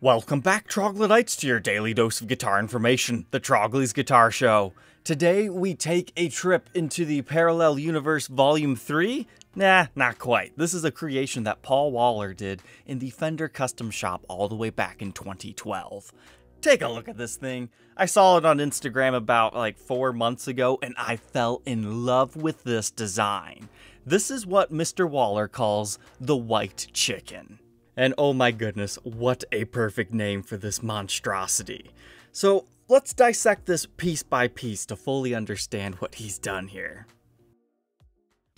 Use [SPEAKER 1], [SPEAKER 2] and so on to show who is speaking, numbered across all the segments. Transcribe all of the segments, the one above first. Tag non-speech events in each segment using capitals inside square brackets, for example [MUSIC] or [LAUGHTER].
[SPEAKER 1] Welcome back, Troglodytes, to your daily dose of guitar information, the Trogly's Guitar Show. Today, we take a trip into the Parallel Universe Volume 3. Nah, not quite. This is a creation that Paul Waller did in the Fender Custom Shop all the way back in 2012. Take a look at this thing. I saw it on Instagram about like four months ago, and I fell in love with this design. This is what Mr. Waller calls the white chicken. And oh my goodness, what a perfect name for this monstrosity. So let's dissect this piece by piece to fully understand what he's done here.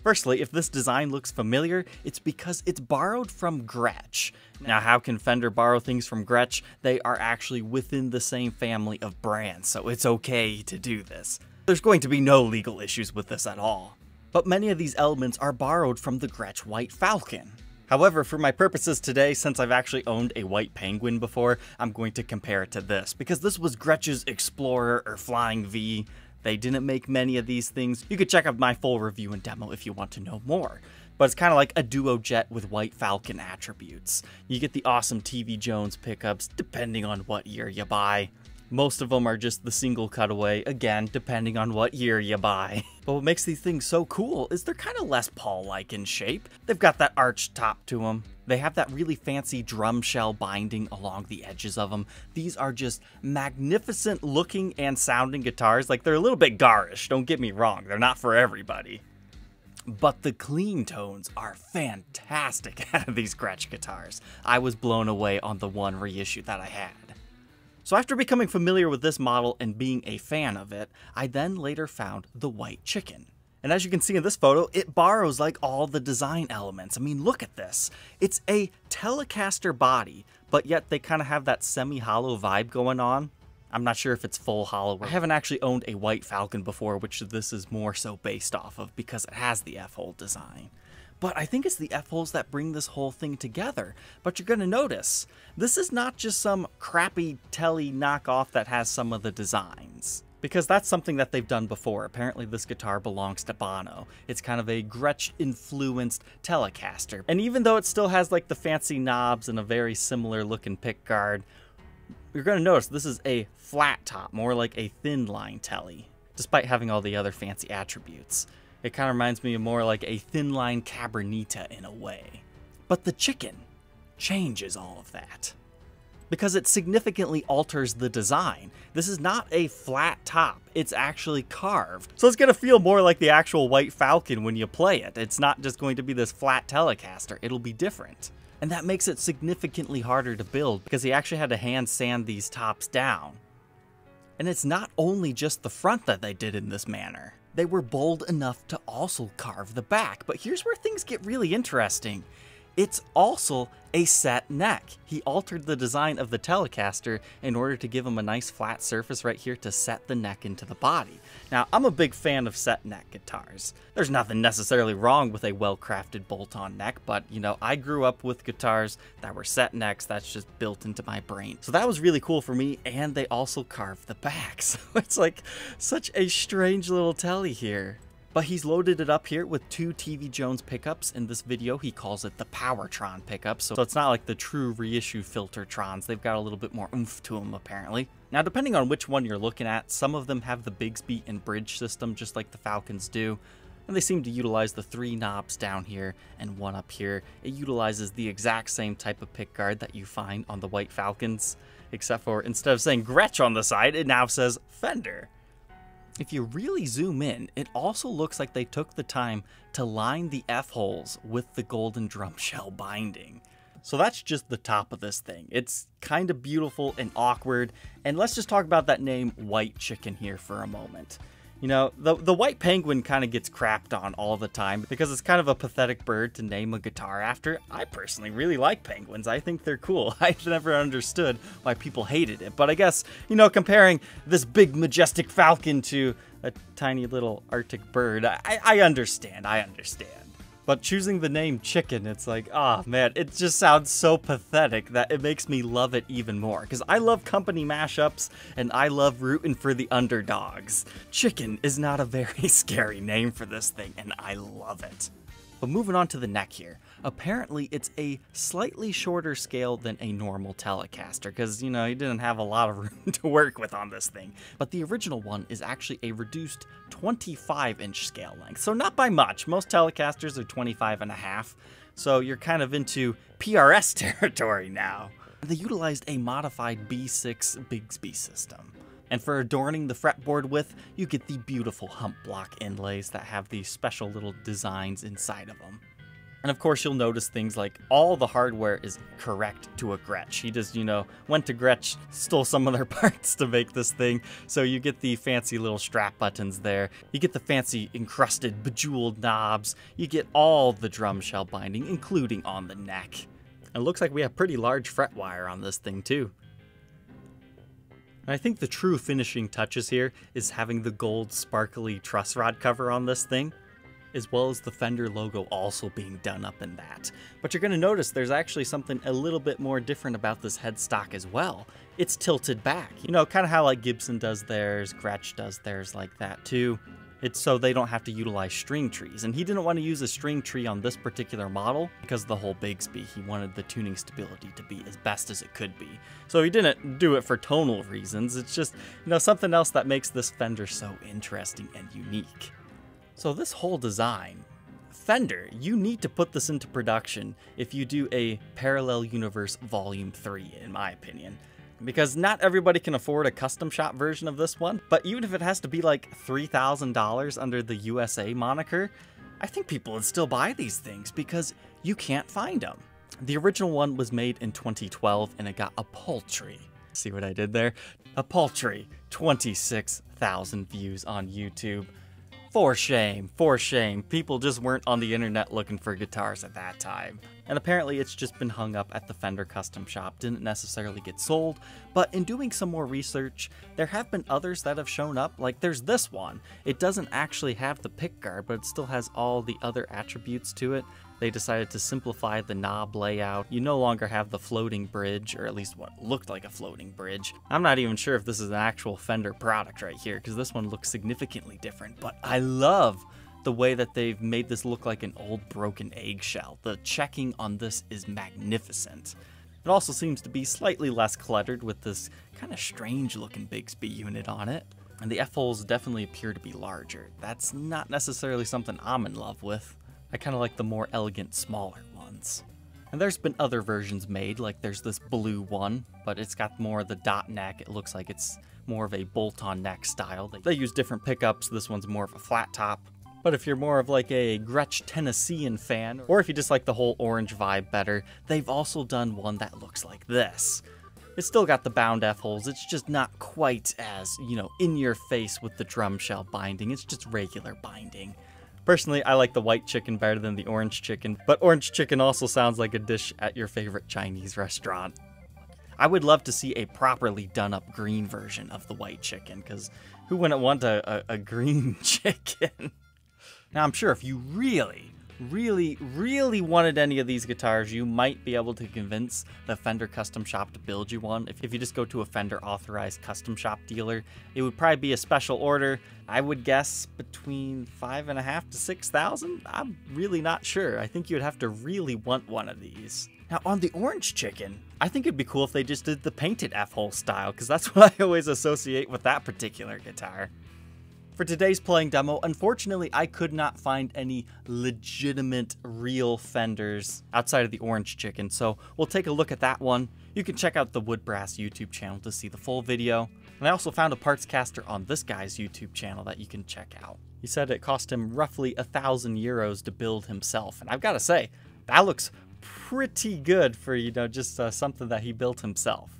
[SPEAKER 1] Firstly, if this design looks familiar, it's because it's borrowed from Gretsch. Now, how can Fender borrow things from Gretsch? They are actually within the same family of brands, so it's okay to do this. There's going to be no legal issues with this at all. But many of these elements are borrowed from the Gretsch White Falcon. However, for my purposes today, since I've actually owned a white penguin before, I'm going to compare it to this, because this was Gretsch's Explorer or Flying V. They didn't make many of these things. You could check out my full review and demo if you want to know more. But it's kind of like a duo jet with White Falcon attributes. You get the awesome TV Jones pickups depending on what year you buy. Most of them are just the single cutaway, again, depending on what year you buy. [LAUGHS] But what makes these things so cool is they're kind of Les Paul-like in shape. They've got that arched top to them. They have that really fancy drum shell binding along the edges of them. These are just magnificent looking and sounding guitars. Like, they're a little bit garish, don't get me wrong. They're not for everybody. But the clean tones are fantastic [LAUGHS] out of these Gretsch guitars. I was blown away on the one reissue that I had. So after becoming familiar with this model and being a fan of it, I then later found the White Chicken. And as you can see in this photo, it borrows like all the design elements. I mean, look at this. It's a Telecaster body, but yet they kind of have that semi-hollow vibe going on. I'm not sure if it's full hollow. I haven't actually owned a White Falcon before, which this is more so based off of because it has the F-hole design. But I think it's the F-holes that bring this whole thing together. But you're to notice, this is not just some crappy telly knockoff that has some of the designs. Because that's something that they've done before. Apparently this guitar belongs to Bono. It's kind of a Gretsch-influenced Telecaster. And even though it still has like the fancy knobs and a very similar looking pickguard, you're going to notice this is a flat top, more like a thin line telly, despite having all the other fancy attributes. It kind of reminds me of more like a thin line Cabronita in a way. But the chicken changes all of that. Because it significantly alters the design. This is not a flat top, it's actually carved. So it's going to feel more like the actual White Falcon when you play it. It's not just going to be this flat Telecaster, it'll be different. And that makes it significantly harder to build because he actually had to hand sand these tops down. And it's not only just the front that they did in this manner they were bold enough to also carve the back. But here's where things get really interesting. It's also a set neck. He altered the design of the Telecaster in order to give him a nice flat surface right here to set the neck into the body. Now, I'm a big fan of set neck guitars. There's nothing necessarily wrong with a well-crafted bolt-on neck, but, you know, I grew up with guitars that were set necks. That's just built into my brain. So that was really cool for me, and they also carved the back. [LAUGHS] So it's like such a strange little telly here. But he's loaded it up here with two TV Jones pickups. In this video, he calls it the Powertron pickup, so it's not like the true reissue Filtertrons. They've got a little bit more oomph to them, apparently. Now, depending on which one you're looking at, some of them have the Bigsby and bridge system, just like the Falcons do. And they seem to utilize the three knobs down here and one up here. It utilizes the exact same type of pickguard that you find on the White Falcons, except for instead of saying Gretsch on the side, it now says Fender. If you really zoom in, it also looks like they took the time to line the F-holes with the golden drum [LAUGHS] shell binding. So that's just the top of this thing. It's kind of beautiful and awkward, and let's just talk about that name White Chicken here for a moment. You know, the, the white penguin kind of gets crapped on all the time because it's kind of a pathetic bird to name a guitar after. I personally really like penguins. I think they're cool. [LAUGHS] I've never understood why people hated it. But I guess, you know, comparing this big majestic falcon to a tiny little arctic bird, I, I understand. I understand. But choosing the name Chicken, it's like, ah, oh, man, it just sounds so pathetic that it makes me love it even more. Because I love company mashups, and I love rooting for the underdogs. Chicken is not a very [LAUGHS] scary name for this thing, and I love it. But moving on to the neck here. Apparently, it's a slightly shorter scale than a normal Telecaster, because, you know, he didn't have a lot of [LAUGHS] room to work with on this thing. But the original one is actually a reduced 25 inch scale length, so not by much. Most Telecasters are 25 and a half, so you're kind of into PRS [LAUGHS] territory now. They utilized a modified B6 Bigsby system. And for adorning the fretboard with, you get the beautiful hump block inlays that have these special little designs inside of them. And of course, you'll notice things like all the hardware is correct to a Gretsch. He just, you know, went to Gretsch, stole some of their [LAUGHS] parts to make this thing. So you get the fancy little strap buttons there. You get the fancy encrusted, bejeweled knobs. You get all the drum shell binding, including on the neck. It looks like we have pretty large fret wire on this thing too. And I think the true finishing touches here is having the gold sparkly truss rod cover on this thing, as well as the Fender logo also being done up in that. But you're going to notice there's actually something a little bit more different about this headstock as well. It's tilted back. You know, kind of how like Gibson does theirs, Gretsch does theirs like that too. It's so they don't have to utilize string trees. And he didn't want to use a string tree on this particular model because of the whole Bigsby. He wanted the tuning stability to be as best as it could be. So he didn't do it for tonal reasons. It's just, you know, something else that makes this Fender so interesting and unique. So this whole design, Fender, you need to put this into production if you do a Parallel Universe Volume 3, in my opinion because not everybody can afford a custom shop version of this one, but even if it has to be like $3,000 under the USA moniker, I think people would still buy these things because you can't find them. The original one was made in 2012 and it got a paltry, see what I did there? A paltry 26,000 views on YouTube. For shame, for shame. People just weren't on the internet looking for guitars at that time. And apparently it's just been hung up at the Fender custom shop, didn't necessarily get sold, but in doing some more research, there have been others that have shown up, like there's this one. It doesn't actually have the pickguard, but it still has all the other attributes to it, they decided to simplify the knob layout. You no longer have the floating bridge, or at least what looked like a floating bridge. I'm not even sure if this is an actual Fender product right here, because this one looks significantly different, but I love the way that they've made this look like an old broken eggshell. The checking on this is magnificent. It also seems to be slightly less cluttered with this kind of strange looking Bigsby unit on it. And the F-holes definitely appear to be larger. That's not necessarily something I'm in love with. I kind of like the more elegant, smaller ones. And there's been other versions made, like there's this blue one, but it's got more of the dot neck. It looks like it's more of a bolt-on neck style. They, they use different pickups. This one's more of a flat top. But if you're more of like a Gretsch Tennessean fan, or if you just like the whole orange vibe better, they've also done one that looks like this. It's still got the bound F-holes, it's just not quite as, you know, in your face with the drum shell binding, it's just regular binding. Personally, I like the white chicken better than the orange chicken, but orange chicken also sounds like a dish at your favorite Chinese restaurant. I would love to see a properly done up green version of the white chicken, because who wouldn't want a, a, a [LAUGHS] green chicken? now, I'm sure if you really, really, really wanted any of these guitars, you might be able to convince the Fender Custom Shop to build you one. If, if you just go to a Fender authorized custom shop dealer, it would probably be a special order. I would guess between five and a half to six thousand. I'm really not sure. I think you would have to really want one of these. Now, on the orange chicken, I think it'd be cool if they just did the painted F-hole style, because that's [LAUGHS] what I always associate with that particular guitar. For today's playing demo, unfortunately, I could not find any legitimate real fenders outside of the Orange Chicken, so we'll take a look at that one. You can check out the Woodbrass YouTube channel to see the full video. And I also found a parts caster on this guy's YouTube channel that you can check out. He said it cost him roughly a thousand euros to build himself, and I've got to say, that looks pretty good for, you know, just uh, something that he built himself.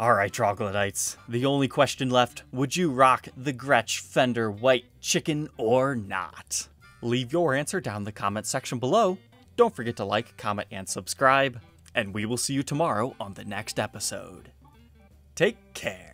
[SPEAKER 1] Alright, troglodytes, the only question left, would you rock the Gretsch Fender White Chicken or not? Leave your answer down in the comment section below. Don't forget to like, comment, and subscribe. And we will see you tomorrow on the next episode. Take care.